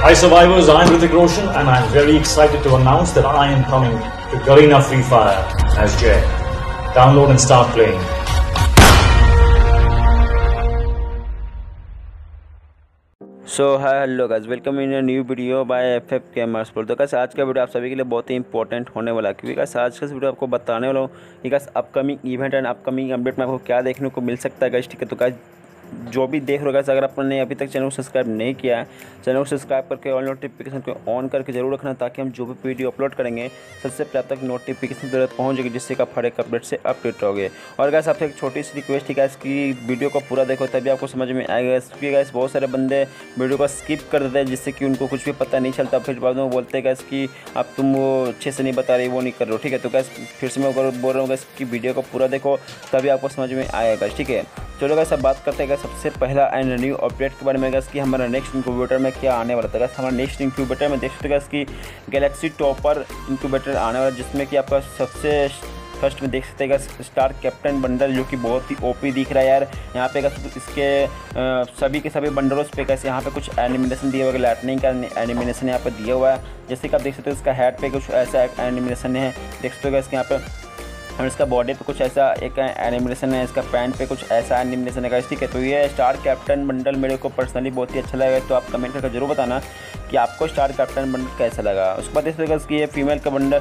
Hi survivors, I'm Ritik Roshan and I'm very excited to announce that I am coming to Garena Free Fire as Jay. Download and start playing. So hi hello guys welcome in new video by F F gamers pro तो कैसे आज का video आप सभी के लिए बहुत ही important होने वाला है क्योंकि कैसे आज का वीडियो आपको बताने वाला हूँ कि कैसे upcoming event and upcoming update में आपको क्या देखने को मिल सकता है गाइस ठीक है तो गाइस जो भी देख रहे हो अगर आपने अभी तक चैनल को सब्सक्राइब नहीं किया है चैनल को सब्सक्राइब करके ऑल नोटिफिकेशन को ऑन करके ज़रूर रखना ताकि हम जो भी वीडियो अपलोड करेंगे, सबसे पहले तक नोटिफिकेशन ज़रूरत पहुँचेगी जिससे आप हर एक अपडेट से अपडेट रहोगे। और गैस आपसे एक छोटी सी रिक्वेस्ट है गैस की वीडियो को पूरा देखो, तभी आपको समझ में आएगा। क्योंकि गैस बहुत सारे बंदे वीडियो को स्किप कर देते हैं, जिससे कि उनको कुछ भी पता नहीं चलता। फिर बाद में बोलते गैस कि अब तुम वो अच्छे से नहीं बता रही, वो नहीं कर रहे हो। ठीक है तो गैस फिर से मैं बोल रहा हूँ गैस की वीडियो को पूरा देखो, तभी आपको समझ में आएगा। ठीक है? चलो गैस अब बात करते हैं सबसे पहला एंड न्यू अपडेट के बारे में कि हमारा नेक्स्ट इंक्यूबेटर में क्या आने वाला था गैस हमारा नेक्स्ट इंक्यूबेटर में देख सकते गैस कि गैलेक्सी टॉपर इंक्यूबेटर आने वाला जिसमें कि आपका सबसे फ़र्स्ट में देख सकते हैं स्टार कैप्टन बंडल जो कि बहुत ही ओपी दिख रहा है यार। यहाँ पे इसके आ, सभी के सभी बंडलों पे कैसे यहाँ पे कुछ एनिमिनेशन दिया हुआ है लाइटनिंग का एनिमिनेशन यहाँ पे दिया हुआ है। जैसे कि आप देख सकते हो इसका हेड पे कुछ ऐसा एनिमिनेशन है। देख सकते हो इसके यहाँ पे और इसका बॉडी पे कुछ ऐसा एक एनिमेशन है, इसका पैंट पे कुछ ऐसा एनिमेशन है ठीक है? तो ये स्टार कैप्टन बंडल मेरे को पर्सनली बहुत ही अच्छा लगा तो आप कमेंट करके ज़रूर बताना कि आपको स्टार कैप्टन बंडल कैसा लगा। उसके बाद इस तरीके से ये फीमेल का बंडल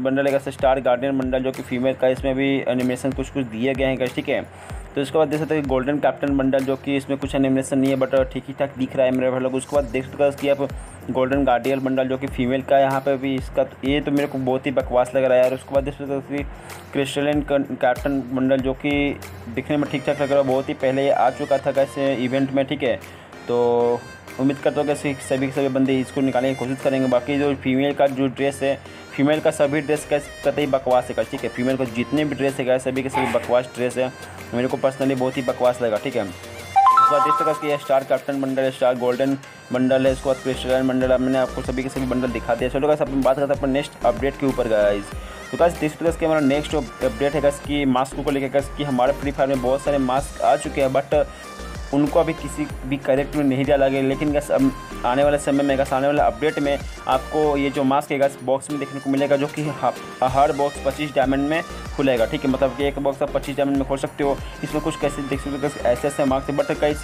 बंडल है स्टार गार्डियन बंडल जो कि फीमेल का इसमें भी एनिमेशन कुछ कुछ दिए गए हैं ठीक है? तो इसके बाद देख सकते हैं गोल्डन कैप्टन बंडल जो कि इसमें कुछ एनिमेशन नहीं है बट ठीक ही ठाक दिख रहा है मेरे भाई लोग उसके बाद देख सकते हैं कि आप गोल्डन गार्डियल बंडल जो कि फीमेल का यहाँ पर भी इसका तो ये तो मेरे को बहुत ही बकवास लग रहा है और उसके बाद देख सकते हैं क्रिस्टलिन कैप्टन बंडल जो कि दिखने में ठीक ठाक लग रहा है, बहुत ही पहले आ चुका था कैसे इवेंट में, ठीक है? तो उम्मीद करता हूँ कि सभी सभी बंदे इसको निकालने की कोशिश करेंगे। बाकी जो फीमेल का जो ड्रेस है फीमेल का सभी ड्रेस का कतई बकवास है, ठीक है? फीमेल का जितने भी ड्रेस है, सभी के सभी बकवास ड्रेस है। मेरे को पर्सनली बहुत ही बकवास लगा, ठीक है? उसके बाद इस स्टार कैप्टन बंडल है स्टार गोल्डन बंडल है, उसके बाद क्रिस्टल बंडल मैंने आपको सभी के सभी बंडल दिखा दिया। चलो गाइस अपन बात करते हैं अपन नेक्स्ट अपडेट के ऊपर गाइस तो गाइस जिस तरह के हमारा नेक्स्ट अपडेट है कि मास्क को लेकर कि हमारे फ्री फायर में बहुत सारे मास्क आ चुके हैं बट उनको अभी किसी भी करेक्ट में नहीं डाला गया, लेकिन गैस अब आने वाले समय में गैस आने वाले अपडेट में आपको ये जो मास्क है गैस बॉक्स में देखने को मिलेगा, जो कि हर बॉक्स पच्चीस डायमंड में खुलेगा, ठीक है? मतलब कि एक बॉक्स आप पच्चीस डायमंड में खोल सकते हो। इसमें कुछ कैसे देख सकते हो ऐसे ऐसे मास्क है बट कई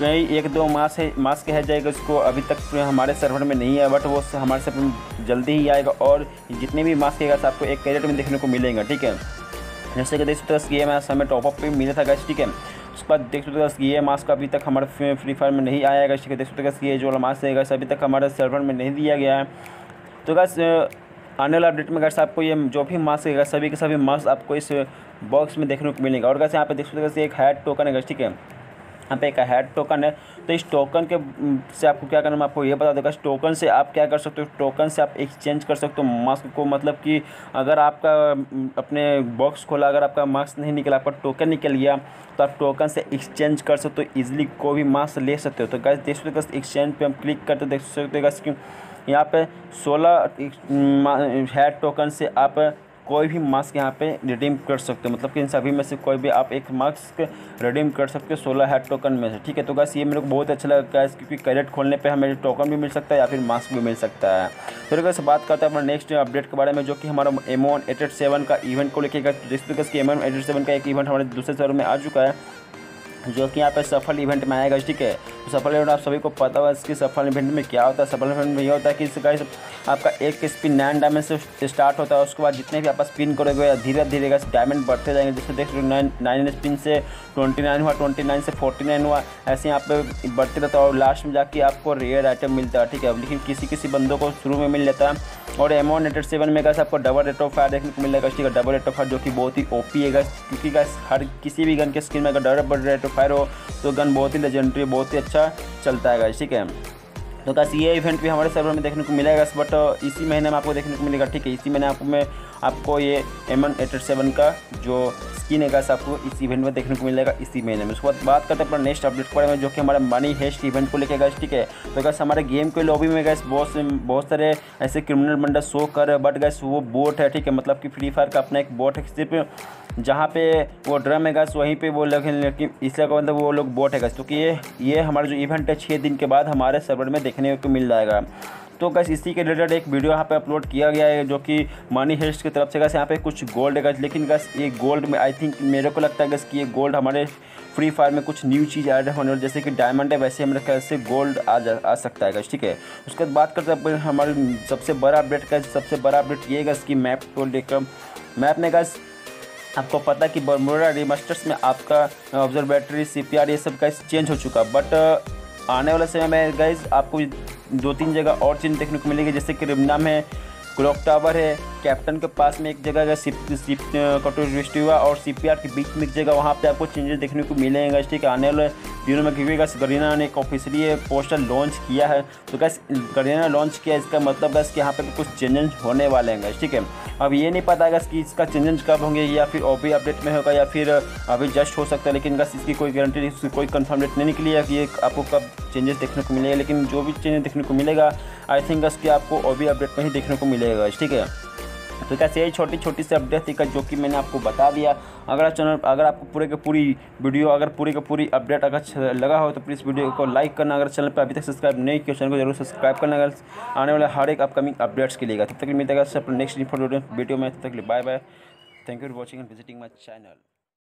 कई एक दो मास है मास्क है जाएगा उसको अभी तक हमारे सर्वर में नहीं है बट वो हमारे सर्वर में जल्दी ही आएगा, और जितने भी मास्क है आपको एक कैरेट में देखने को मिलेगा, ठीक है? जैसे कि देख सकते हो ये मैं समय टॉपअप पे मिला था गैस ठीक है? उसके बाद देख सकते हो ये मास्क अभी तक हमारे फ्री फायर में नहीं आया है देख सकते ये जो वाला मास्क है गैस अभी तक हमारे सर्वर में नहीं दिया गया है। तो गैस आने वाला अपडेट में गैस आपको ये जो भी मास्क है सभी के सभी मास्क आपको इस बॉक्स में देखने को मिलेगा। और गैस यहाँ पे देख सकते हो एक हैड टोकन है ठीक है? यहाँ पे एक हैड टोकन है। तो इस टोकन के से आपको क्या करना मैं आपको ये बता दूँगा इस टोकन से आप क्या कर सकते हो? टोकन से आप एक्सचेंज कर सकते हो मास्क को। मतलब कि अगर आपका अपने बॉक्स खोला, अगर आपका मास्क नहीं निकला, आपका टोकन निकल गया तो आप टोकन से एक्सचेंज कर सकते हो ईजिली कोई भी मास्क ले सकते हो। तो गैस देख सकते हो एक्सचेंज पर हम क्लिक करते देख सकते हो गैस यहाँ पे सोलह हैड टोकन से आप कोई भी मास्क यहाँ पे रिडीम कर सकते हो। मतलब कि इन सभी में से कोई भी आप एक मास्क रिडीम कर सकते हो सोलह हेड टोकन में से। ठीक है तो गैस ये मेरे को बहुत अच्छा लगा गैस क्योंकि कैरेट खोलने पे हमें टोकन भी मिल सकता है या फिर मास्क भी मिल सकता है। फिर अगर बात करते हैं अपना नेक्स्ट अपडेट के बारे में, जो कि हमारा एम वन एट सेवन का इवेंट को लेकर जिस तरीके से एम वन एट सेवन का एक इवेंट हमारे दूसरे शहर में आ चुका है जो कि यहाँ पे सफल इवेंट में आएगा, ठीक है? तो सफल इवेंट आप सभी को पता होगा इसकी सफल इवेंट में क्या होता है। सफल इवेंट में ये होता है कि इसका आपका एक स्पिन नाइन डायमंड से स्टार्ट होता है। उसके बाद जितने भी आप स्पिन करोगे धीरे धीरे डायमंड बढ़ते जाएँगे। जैसे देख नाइन नाइन स्पिन से ट्वेंटी नाइन हुआ ट्वेंटी नाइन से फोर्टी नाइन हुआ, ऐसे यहाँ पे बढ़ते रहता है। और लास्ट में जाके आपको रेयर आइटम मिलता है, ठीक है? लेकिन किसी किसी बंदों को शुरू में मिल जाता है। और एम वन एट सेवन में गैस आपको डबल रेट ऑफ़ फायर देखने को मिलेगा। ठीक है डबल रेट ऑफ़ फायर जो कि बहुत ही ओपी है गैस क्योंकि गैस हर किसी भी गन के स्क्रीन में अगर डबल रेट ऑफ़ फायर हो तो गन बहुत ही लेजेंडरी बहुत ही अच्छा चलता है ठीक है? तो कैसे ये इवेंट भी हमारे सर्वर में देखने को मिलेगा बट इसी महीने में आपको देखने को मिलेगा, ठीक है? इसी महीने आपको मैं, आपको ये एम एन एट सेवन का जो स्किन है गैस आपको इस इवेंट में देखने को मिलेगा इसी महीने में। उसके बाद बात करते हैं अपना नेक्स्ट अपडेट के बारे में, जो कि हमारे मनी हेस्ट इवेंट को लेकर गए ठीक है? तो गैस हमारे गेम के लॉबी में गैस बहुत बहुत सारे ऐसे क्रिमिनल बंडल शो कर रहे बट गैस वो बोट है, ठीक है? मतलब कि फ्री फायर का अपना एक बोट है सिर्फ़ जहाँ पे वो ड्रम है गस वहीं पे वो लेकिन इसलिए मतलब वो लोग बोट है गस क्योंकि ये ये हमारा जो इवेंट है छः दिन के बाद हमारे सर्वर में देखने को मिल जाएगा। तो गैस इसी के रिलेटेड एक वीडियो यहाँ पे अपलोड किया गया है, जो कि मनी हेस्ट की तरफ़ से गैस यहाँ पे कुछ गोल्ड है गैस लेकिन गैस ये गोल्ड में आई थिंक मेरे को लगता है गैस कि ये गोल्ड हमारे फ्री फायर में कुछ न्यू चीज़ ऐड होने वाली, जैसे कि डायमंड है, वैसे हमारे ख्याल से गोल्ड आ जा, आ सकता है गैस ठीक है? उसके बाद बात करते हैं हमारे सबसे बड़ा अपडेट का सबसे बड़ा अपडेट ये गैस कि मैप को लेकर मैप ने गैस आपको पता कि बर्मुडा रिमास्टर्स में आपका ऑब्जर्वेटरी सीपीआर ये सब गैस चेंज हो चुका। बट आने वाले समय में गैस आपको दो तीन जगह और चीज़ देखने को मिलेगी। जैसे कि रिमना में क्लॉक टावर है कैप्टन के पास में एक जगह है सिप सिप कटोरिस्टिवा और सीपीआर के बीच में एक जगह, वहाँ पे आपको चेंजेस देखने को मिलेंगे ठीक है? आने वाले दिनों में, क्योंकि गैस गरीना ने एक ऑफिशियली पोस्टर लॉन्च किया है। तो गैस गरीना लॉन्च किया इसका मतलब गैस कि यहाँ पे कुछ चेंजेस होने वाले हैं ठीक है? अब ये नहीं पता है कि इसका चेंजेस कब होंगे या फिर ओबी अपडेट में होगा या फिर अभी जस्ट हो सकता है, लेकिन बस इसकी कोई गारंटी नहीं कोई कन्फर्म डेट नहीं निकली है कि ये आपको कब चेंजेस देखने को मिलेगा, लेकिन जो भी चेंजेस देखने को मिलेगा आई थिंक बस कि आपको ओबी अपडेट में ही देखने को मिलेगा, ठीक है? तो कैसे यही छोटी छोटी सी अपडेट थी जो कि मैंने आपको बता दिया। अगर चैनल, अगर आपको पूरे के पूरी वीडियो, अगर पूरे के पूरी अपडेट अगर लगा हो तो प्लीज़ वीडियो को लाइक करना। अगर चैनल पर अभी तक सब्सक्राइब नहीं किया, चैनल को ज़रूर सब्सक्राइब करना। अगर आने वाले हर एक अपकमिंग अपडेट्स के लिए। तब तक मिलता है नेक्स्ट वीडियो में, तब तक bye bye thank you for watching and visiting my channel